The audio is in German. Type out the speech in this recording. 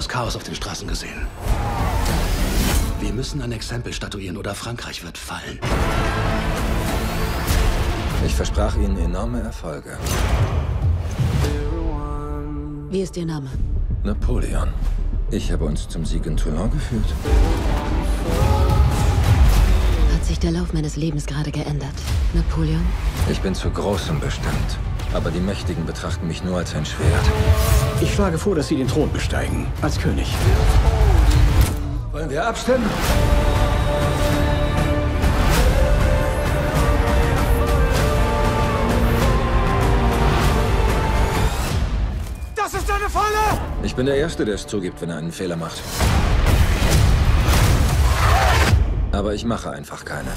das Chaos auf den Straßen gesehen. Wir müssen ein Exempel statuieren oder Frankreich wird fallen. Ich versprach Ihnen enorme Erfolge. Wie ist Ihr Name? Napoleon. Ich habe uns zum Sieg in Toulon geführt. Hat sich der Lauf meines Lebens gerade geändert? Napoleon? Ich bin zu Großem bestimmt. Aber die Mächtigen betrachten mich nur als ein Schwert. Ich schlage vor, dass Sie den Thron besteigen. Als König. Wollen wir abstimmen? Das ist eine Falle! Ich bin der Erste, der es zugibt, wenn er einen Fehler macht. Aber ich mache einfach keine.